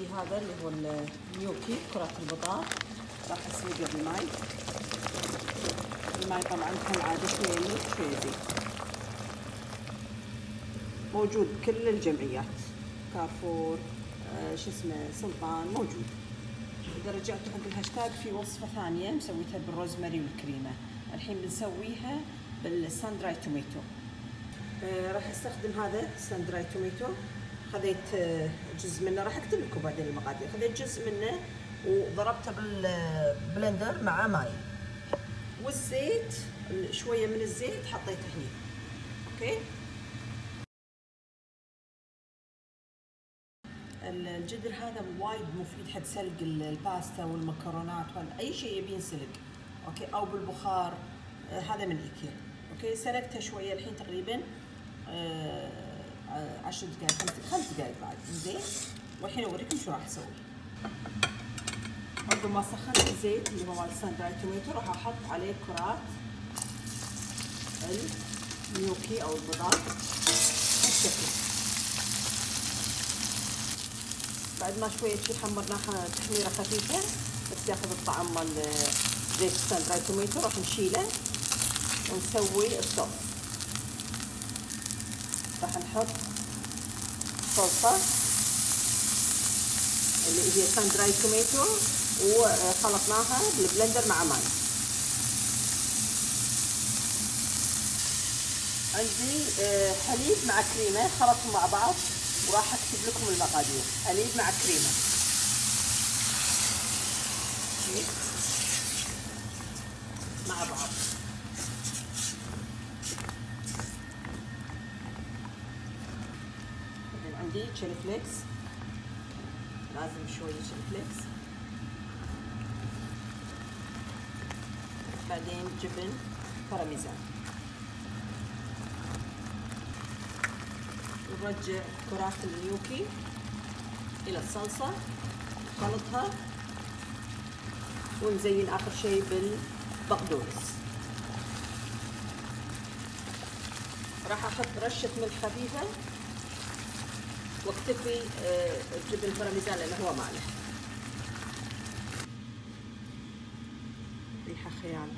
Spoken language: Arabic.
عندي هذا اللي هو النيوكي كرات البطاط. راح اسلقه بالماي الماي. طبعا كالعادة شوية ملح شوية. زيت موجود بكل الجمعيات. كارفور آه شو اسمه سلطان موجود. إذا رجعتوا حق الهاشتاج في وصفة ثانية مسويتها بالروزماري والكريمة. الحين بنسويها بال sundried tomato. آه راح أستخدم هذا sundried tomato. خذيت آه جزء منه. راح أكتب لكم بعدين المقادير. خذيت جزء منه وضربته بالبلندر مع ماي. والزيت شوية من الزيت حطيته هني. okay؟ الجدر هذا وايد مفيد حق سلق الباستا والمكرونات أي شيء يبي ينسلق. okay؟ أو بالبخار آه هذا من إيكيا. okay؟ سلقته شوية الحين تقريبا آه عشر دقائق خمس خمس دقائق بعد. زين؟ والحين أوريكم شو راح أسوي. عقب ما سخنت الزيت اللي هو مال sun dried راح أحط عليه كرات النيوكي أو البضات هالشكل. بعد ما شوية شي حمرناها تحميرة خفيفة بس ياخذ الطعم مال زيت ال sun dried راح نشيله ونسوي الصوص. راح نحط صلصة اللي هي sun dried tomato وخلطناها بال blender مع ماي. عندي حليب مع كريمة خلطهم مع بعض وراح أكتب لكم المقادير. حليب مع كريمة. مع بعض. عندي chili flakes لازم شوية chili flakes بعدين جبن بارميزان ونرجع كرات النيوكي إلى الصلصة نخلطها ونزين آخر شيء بالبقدونس. راح أحط رشة ملح خفيفة واكتفي الجبن بارميزان لأنه هو مالح ريحة خيال